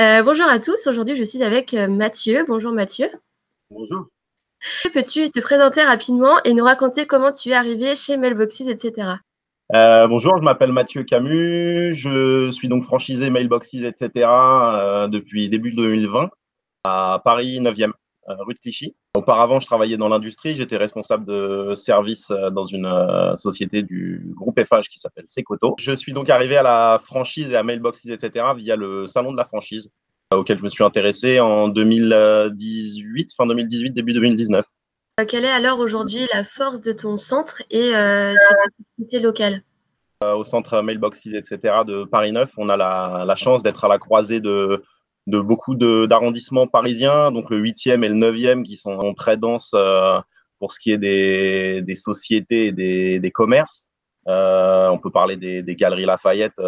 Euh, bonjour à tous, aujourd'hui je suis avec euh, Mathieu. Bonjour Mathieu. Bonjour. Peux-tu te présenter rapidement et nous raconter comment tu es arrivé chez Mailboxes, etc. Euh, bonjour, je m'appelle Mathieu Camus, je suis donc franchisé Mailboxes, etc. depuis début 2020 à Paris 9e, rue de Clichy. Auparavant, je travaillais dans l'industrie, j'étais responsable de service dans une société du groupe FH qui s'appelle Secoto. Je suis donc arrivé à la franchise et à Mailboxes, etc. via le salon de la franchise auquel je me suis intéressé en 2018, fin 2018, début 2019. Euh, quelle est alors aujourd'hui la force de ton centre et euh, ses activités locales? Euh, Au centre Mailboxes, etc. de Paris 9, on a la, chance d'être à la croisée de, de beaucoup d'arrondissements parisiens, donc le 8e et le 9e qui sont très denses pour ce qui est des, des sociétés et des, des commerces. on peut parler des, des Galeries Lafayette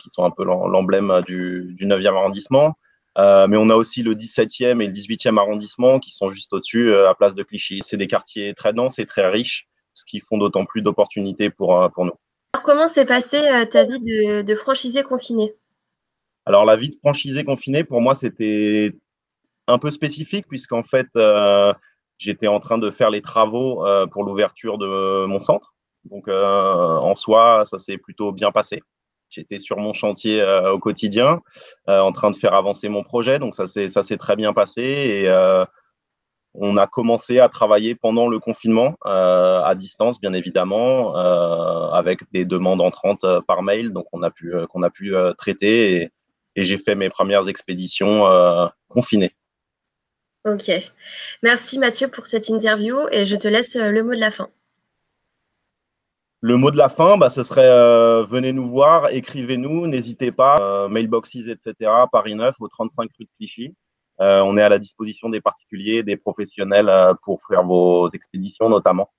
qui sont un peu l'emblème du, du 9e arrondissement. Euh, mais on a aussi le 17e et le 18e arrondissement qui sont juste au-dessus, euh, à Place de Clichy. C'est des quartiers très denses et très riches, ce qui font d'autant plus d'opportunités pour, euh, pour nous. Alors, comment s'est passée ta vie de, de franchisé confiné? Alors, la vie de franchisé confiné, pour moi, c'était un peu spécifique, puisqu'en fait, j'étais en train de faire les travaux pour l'ouverture de mon centre. Donc, en soi, ça s'est plutôt bien passé. J'étais sur mon chantier euh, au quotidien, euh, en train de faire avancer mon projet. Donc ça s'est très bien passé et euh, on a commencé à travailler pendant le confinement à distance, bien évidemment, avec des demandes entrantes par mail. Donc on a pu qu'on a pu traiter et j'ai fait mes premières expéditions confinées. Ok. Merci Mathieu pour cette interview et je te laisse le mot de la fin. Le mot de la fin, bah, ce serait euh, venez nous voir, écrivez-nous, n'hésitez pas, euh, mailboxes, etc., Paris 9 au 35 rue de Clichy. Euh, on est à la disposition des particuliers, des professionnels pour faire vos expéditions notamment.